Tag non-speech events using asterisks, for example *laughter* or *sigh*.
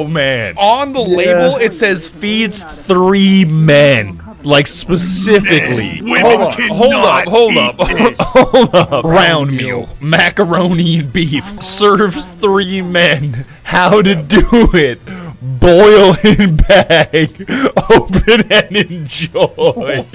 Oh man. On the label, it says feeds three men. Like specifically. Hold up, hold up, hold up, *laughs* hold up. Round meal, macaroni and beef. Serves three men. How to do it. Boil in *laughs* bag. *laughs* Open and enjoy.